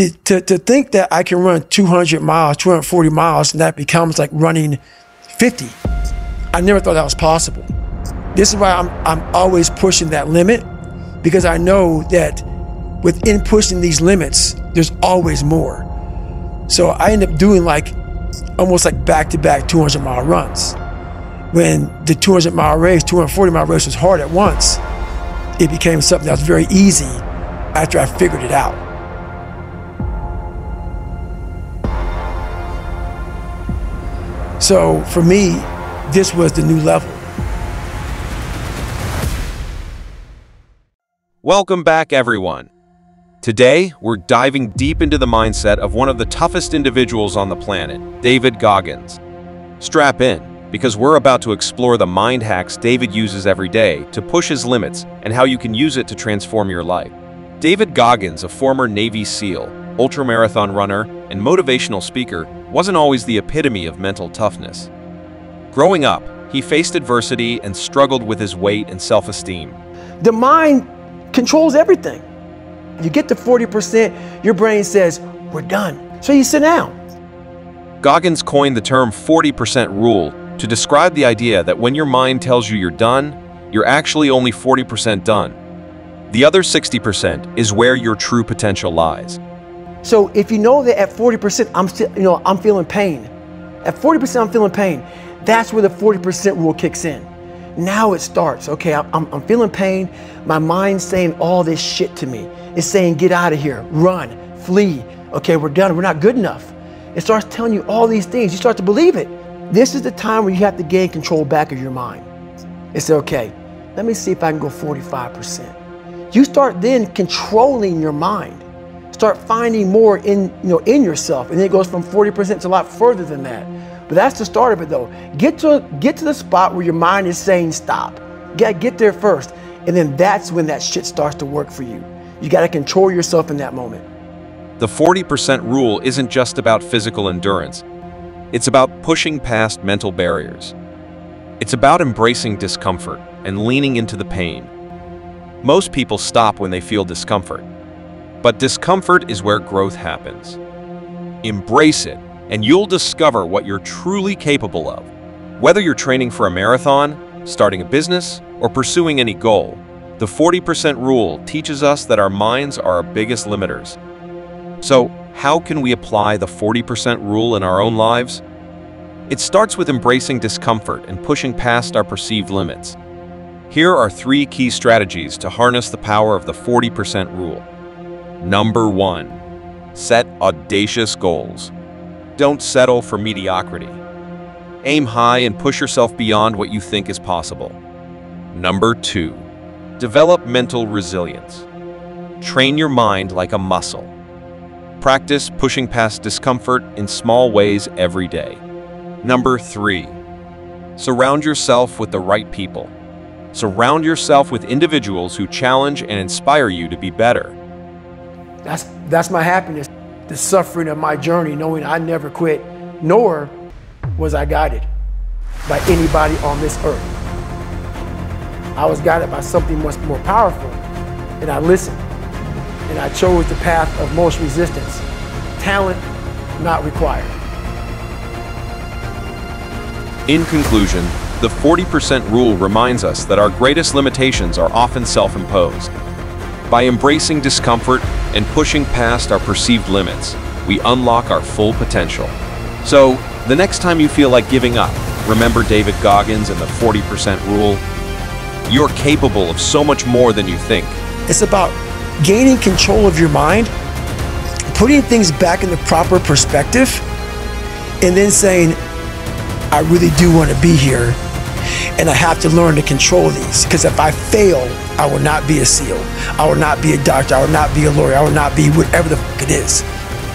to, to, to think that I can run 200 miles, 240 miles, and that becomes like running 50. I never thought that was possible. This is why I'm, I'm always pushing that limit because I know that within pushing these limits, there's always more. So I end up doing like almost like back to back 200 mile runs. When the 200 mile race, 240 mile race was hard at once, it became something that was very easy after I figured it out. So for me, this was the new level. Welcome back, everyone. Today, we're diving deep into the mindset of one of the toughest individuals on the planet, David Goggins. Strap in, because we're about to explore the mind hacks David uses every day to push his limits and how you can use it to transform your life. David Goggins, a former Navy SEAL, ultramarathon runner, and motivational speaker, wasn't always the epitome of mental toughness. Growing up, he faced adversity and struggled with his weight and self-esteem. The mind controls everything. You get to 40%, your brain says, we're done. So you sit down. Goggins coined the term 40% rule to describe the idea that when your mind tells you you're done, you're actually only 40% done. The other 60% is where your true potential lies. So if you know that at 40% I'm still, you know, I'm feeling pain. At 40% I'm feeling pain. That's where the 40% rule kicks in. Now it starts. Okay, I'm, I'm feeling pain. My mind's saying all this shit to me. It's saying, get out of here, run, flee. Okay, we're done. We're not good enough. It starts telling you all these things. You start to believe it. This is the time where you have to gain control back of your mind. It's okay. Let me see if I can go 45%. You start then controlling your mind. Start finding more in, you know, in yourself. And then it goes from 40% to a lot further than that. But that's the start of it though. Get to get to the spot where your mind is saying stop. Get get there first. And then that's when that shit starts to work for you. You got to control yourself in that moment. The 40% rule isn't just about physical endurance. It's about pushing past mental barriers. It's about embracing discomfort and leaning into the pain. Most people stop when they feel discomfort. But discomfort is where growth happens. Embrace it and you'll discover what you're truly capable of. Whether you're training for a marathon, starting a business, or pursuing any goal, the 40% rule teaches us that our minds are our biggest limiters. So, how can we apply the 40% rule in our own lives? It starts with embracing discomfort and pushing past our perceived limits. Here are three key strategies to harness the power of the 40% rule. Number one, set audacious goals. Don't settle for mediocrity. Aim high and push yourself beyond what you think is possible. Number two, develop mental resilience. Train your mind like a muscle. Practice pushing past discomfort in small ways every day. Number three, surround yourself with the right people. Surround yourself with individuals who challenge and inspire you to be better. That's, that's my happiness the suffering of my journey, knowing I never quit, nor was I guided by anybody on this earth. I was guided by something much more powerful, and I listened, and I chose the path of most resistance. Talent not required. In conclusion, the 40% rule reminds us that our greatest limitations are often self-imposed. By embracing discomfort and pushing past our perceived limits, we unlock our full potential. So, the next time you feel like giving up, remember David Goggins and the 40% rule. You're capable of so much more than you think. It's about gaining control of your mind, putting things back in the proper perspective, and then saying, I really do want to be here and I have to learn to control these because if I fail, I will not be a SEAL. I will not be a doctor. I will not be a lawyer. I will not be whatever the fuck it is.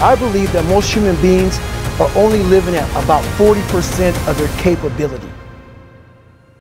I believe that most human beings are only living at about 40% of their capability.